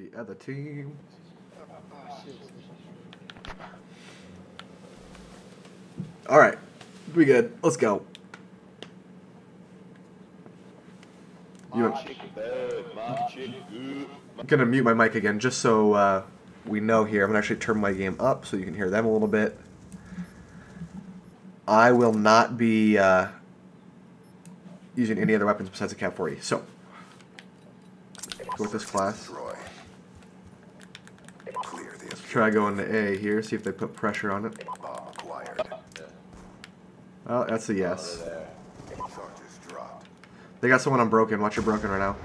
the other team. All right, we good. Let's go. You I'm gonna mute my mic again just so uh, we know here. I'm gonna actually turn my game up so you can hear them a little bit. I will not be uh, using any other weapons besides the KAP-40. So, go with this class. Destroy. Clear Try going to A here, see if they put pressure on it. bomb acquired. Oh, that's a yes. They got someone on broken. Watch your broken right now.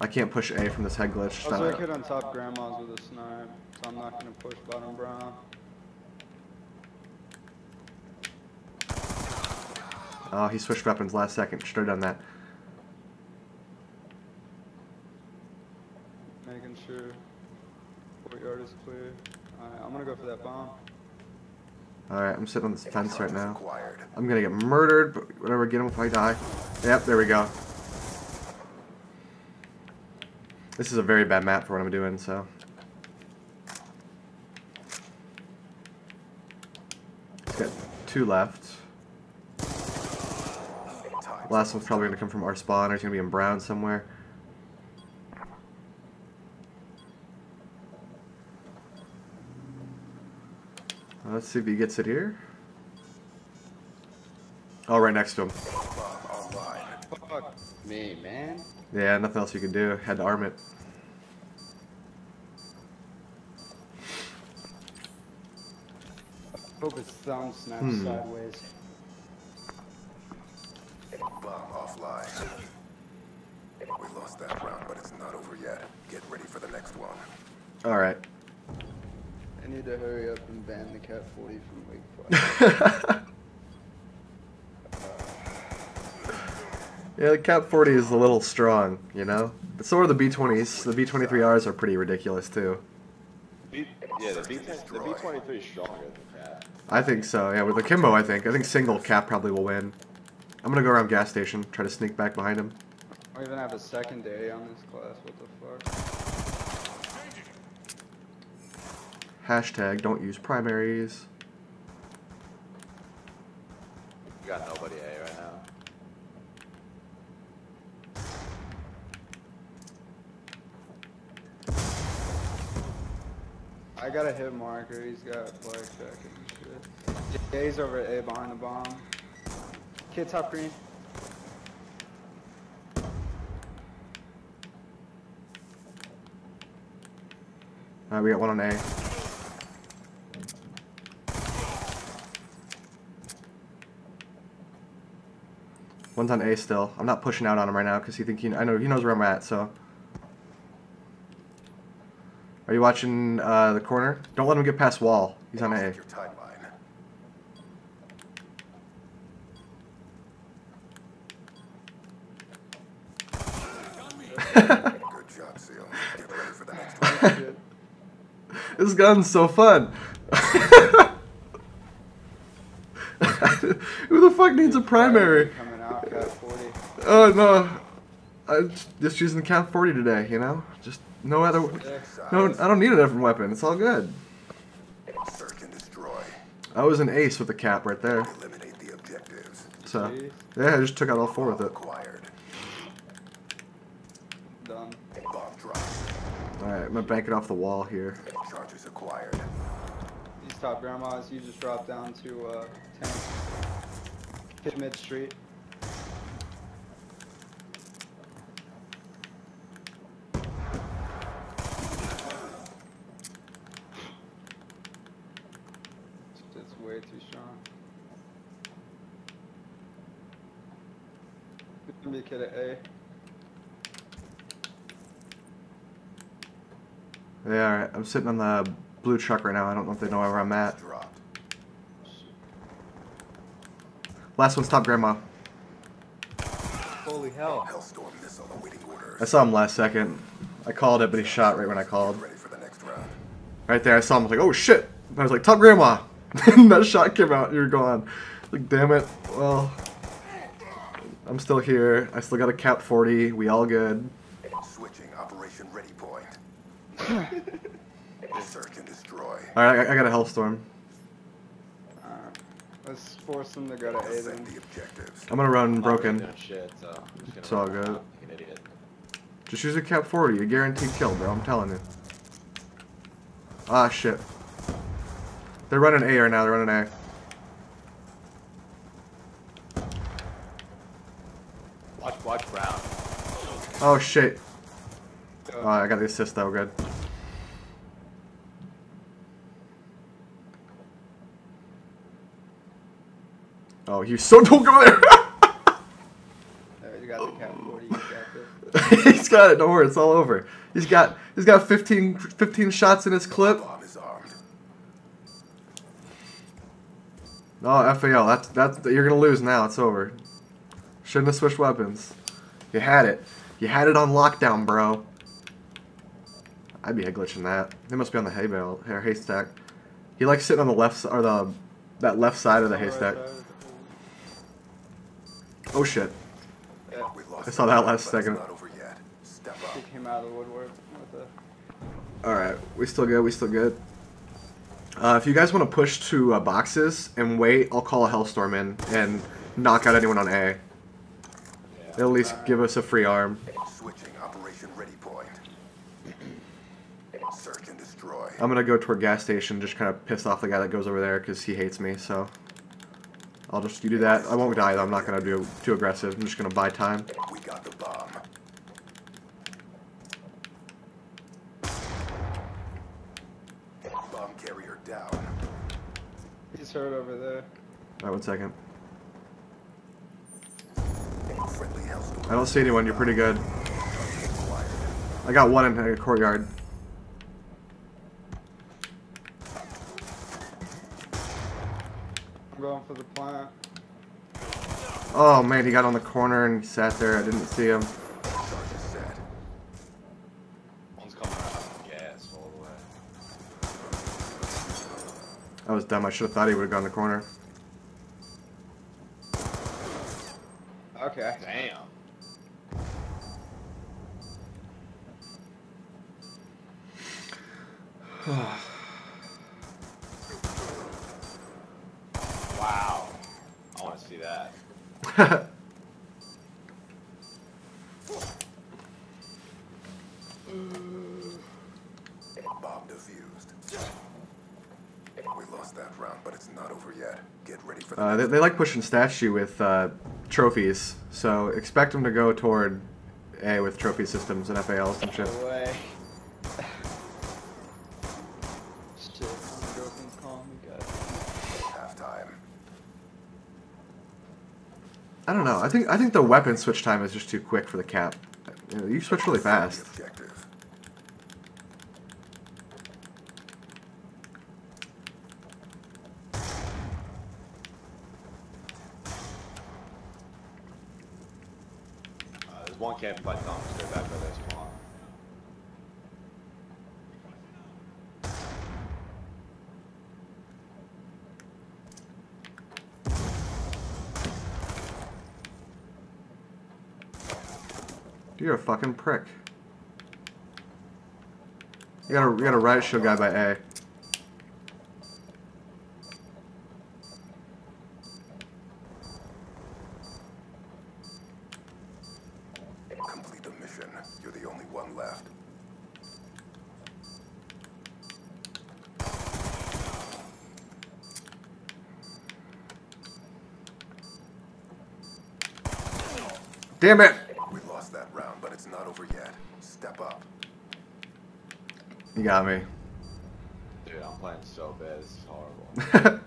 I can't push A from this head glitch. I was wicked on top grandmas with a snipe, so I'm not gonna push bottom brown. Oh, he switched weapons last second. Should have done that. Making sure courtyard is clear. Alright, I'm gonna go for that bomb. Alright, I'm sitting on this fence right now. acquired. I'm gonna get murdered, but whatever, get him if I die. Yep, there we go. This is a very bad map for what I'm doing, so. He's got two left. Last one's probably gonna come from our spawn, or he's gonna be in brown somewhere. Let's see if he gets it here. Oh, right next to him. Fuck me, man. Yeah, nothing else you can do. Had to arm it. Hope his thumb snaps Hmm. sideways. Bomb offline. We lost that round, but it's not over yet. Get ready for the next one. Alright. I need to hurry up and ban the Cat 40 from Wake Fire. yeah, the KAP-40 is a little strong, you know? But so are the B20s. The B23Rs are pretty ridiculous, too. B, yeah, the B the B twenty three is stronger than that. I think so, yeah. With the Kimbo, I think. I think single KAP probably will win. I'm gonna go around gas station, try to sneak back behind him. I don't even have a secondary on this class. What the fuck? Hashtag don't use primaries. You got nobody A right now. I got a hit marker. He's got blackjack and shit. Jay's over at A behind the bomb. Kid top green. Alright, we got one on A. One's on A still. I'm not pushing out on him right now because he think he I know he knows where I'm at. So, are you watching uh, the corner? Don't let him get past wall. He's on A. Check your timeline. Good job, Seal. Get ready for the next one. This gun's so fun. Who the fuck needs a primary? Coming out, KAP-40. Oh no, I'm just using the KAP-40 today. You know, just no other. No, I don't need a different weapon. It's all good. Search and destroy. I was an ace with the KAP right there. Eliminate the objectives. So yeah, I just took out all four with it. Acquired. Done. Bomb dropped. All right, I'm gonna bank it off the wall here. Charges acquired. These top grandmas, you just drop down to uh, 10. Hit mid street. It's way too strong. It's gonna be a kid at A. Yeah, all right. I'm sitting on the blue truck right now. I don't know if they know where I'm at. Dropped. Last one's top grandma. Holy hell. Hellstorm missile awaiting orders. I saw him last second. I called it, but he shot right when I called. Ready for the next round. Right there, I saw him. I was like, oh shit! And I was like, top grandma! and that shot came out, you're gone. Like, damn it. Well, I'm still here. I still got a KAP-40. We all good. Switching. Switching Operation Ready Point. Search and destroy. Alright, I, I got a Hellstorm. Alright. Let's force them to go to A then. the objectives. I'm gonna run I'm broken. Shit, so I'm just It's all good. like. Just use a KAP-40, a guaranteed kill, bro. I'm telling you. Ah, shit. They're running A right now. They're running A. Watch, watch Brown. Oh shit. Oh, I got the assist though. Good. Oh, you so don't go there. There, you got the KAP-40, you got this. he's got it. Don't worry, it's all over. He's got he's got 15, 15 shots in his clip. Oh, FAL. That's that's you're gonna lose now. It's over. Shouldn't have switched weapons. You had it. You had it on lockdown, bro. I'd be glitching that. They must be on the hay bale or haystack. He likes sitting on the left or the that left side of the haystack. Oh shit. Yeah, I saw that last second. not over yet. Step he came out of the woodwork. All right, we still good. We still good. Uh, if you guys want to push to uh, boxes and wait, I'll call a hellstorm in and knock out anyone on A. Yeah. At least give us a free arm. Switching Operation Ready Point. Search and destroy. I'm gonna go toward gas station, just kind of piss off the guy that goes over there because he hates me. So I'll just you do that. I won't die though. I'm not gonna do too aggressive. I'm just gonna buy time. We got the bomb. Bomb carrier down. He's hurt over there. All right, one second. I don't see anyone. You're pretty good. I got one in the courtyard. I'm going for the plant. Oh man, he got on the corner and sat there. I didn't see him. Charge is set. One's coming out of gas all the way. I was dumb. I should have thought he would have gone the corner. Okay. Damn. Wow. I want to see that. Bomb defused. We lost that round, but it's not over yet. Get ready for the Uh, they, they like pushing statue with uh, trophies, so expect them to go toward A with trophy systems and FALs and shit. Girlfriend's calling me, guys. halftime. I don't know. I think I think the weapon switch time is just too quick for the KAP. You, know, you switch really fast. Uh, there's one camping by dumpster back by this spawn. You're a fucking prick. You got a you got a riot show guy by A. Complete the mission. You're the only one left. Damn it! We lost that round, but it's not over yet. Step up. You got me. Dude, I'm playing so bad. This is horrible.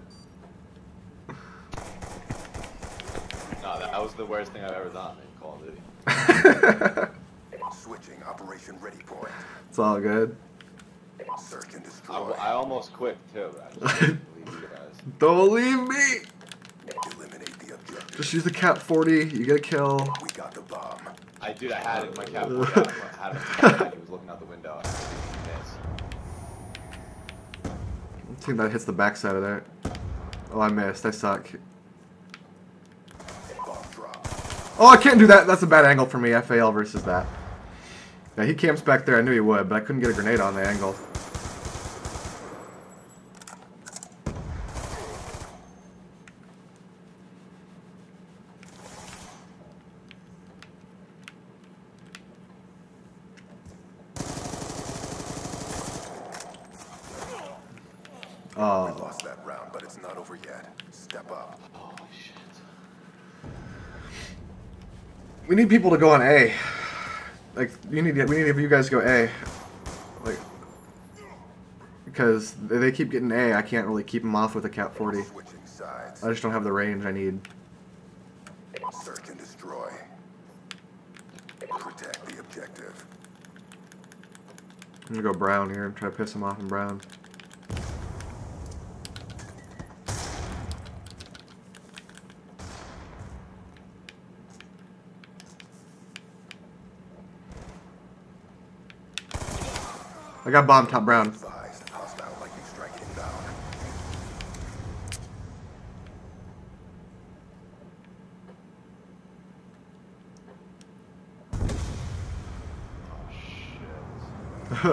no, that, that was the worst thing I've ever done in Call of Duty. Switching Operation Ready Point. it's all good. Search and destroy. I almost quit too, but I just couldn't believe. Don't leave me! Eliminate the objective. Just use the KAP-40, you get a kill. We got the bomb. I dude, I had it my KAP. I had it. He was looking out the window. I. Team that hits the backside of that. Oh, I missed. I suck. Oh, I can't do that. That's a bad angle for me. FAL versus that. Yeah, he camps back there. I knew he would, but I couldn't get a grenade on the angle. We Oh, lost that round, but it's not over yet. Step up. Holy shit. we need people to go on A. Like, you need we need you guys to go A. Like, because they keep getting A, I can't really keep them off with a KAP-40. Switching sides. I just don't have the range I need. Search and destroy. Protect the objective. I'm gonna go brown here and try to piss them off in brown. I got bomb top brown. Advised. Hostile lightning strike inbound. Shit.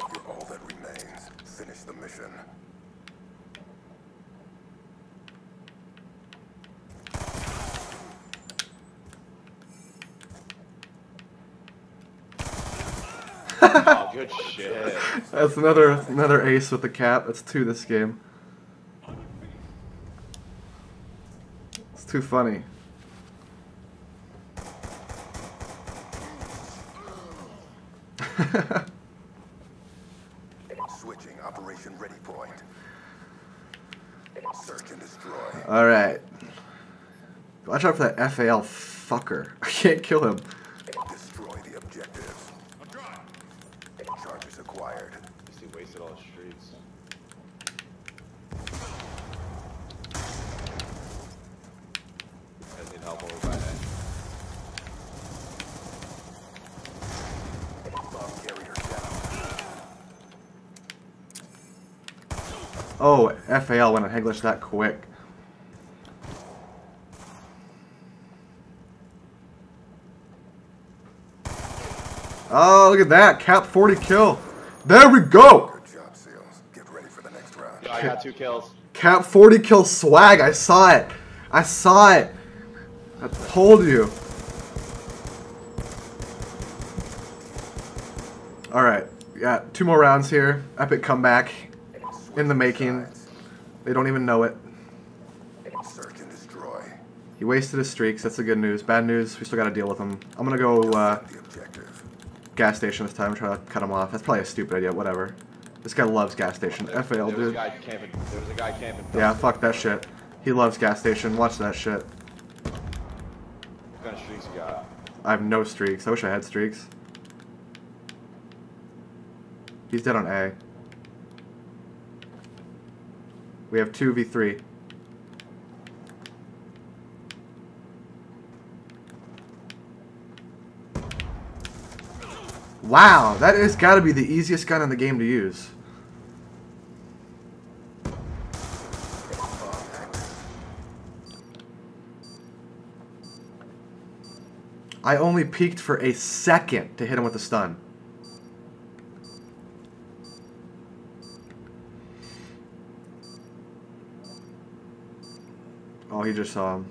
You're all that remains. Finish the mission. Oh, good shit. That's another another ace with the KAP. That's two this game. It's too funny. Switching operation ready point. Search and destroy. All right. Watch out for that FAL fucker. I can't kill him. Destroy the objectives. Charges acquired. He wasted all the streets. Guys need help over by that. Bomb carrier down. Oh, FAL went on head glitch that quick. Oh, look at that. KAP-40 kill. There we go. Good job, SEALs. Get ready for the next round. Yo, I got two kills. KAP-40 kill swag. I saw it. I saw it. I told you. Alright. Got two more rounds here. Epic comeback. In the making. They don't even know it. Search and destroy. He wasted his streaks. That's the good news. Bad news. We still got to deal with him. I'm gonna go uh, gas station this time. Try to cut him off. That's probably a stupid idea. Whatever. This guy loves gas station. There, FAL, there was a dude. There was a guy camping. Yeah, fuck that shit. He loves gas station. Watch that shit. What kind of streaks you got? I have no streaks. I wish I had streaks. He's dead on A. We have 2v3. Wow, that has got to be the easiest gun in the game to use. I only peeked for a second to hit him with a stun. Oh, he just saw him.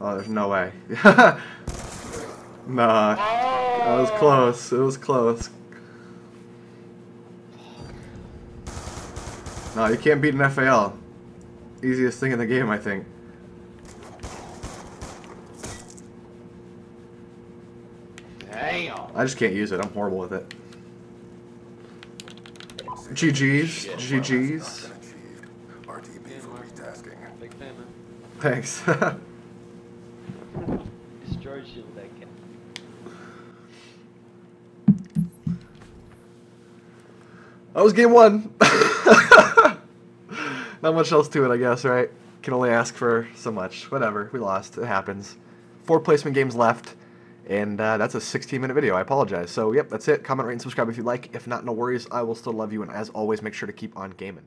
Oh, there's no way. nah. That was close. It was close. No, you can't beat an FAL. Easiest thing in the game, I think. Damn. I just can't use it. I'm horrible with it. GG's. Shit. GG's. been achieved. For retasking. Big fan. Thanks. Destroy shit with that gun. that was game one. Not much else to it, I guess, right? Can only ask for so much. Whatever. We lost. It happens. Four placement games left. And uh, that's a 16 minute video. I apologize. So, yep, that's it. Comment, rate, and subscribe if you like. If not, no worries. I will still love you. And as always, make sure to keep on gaming.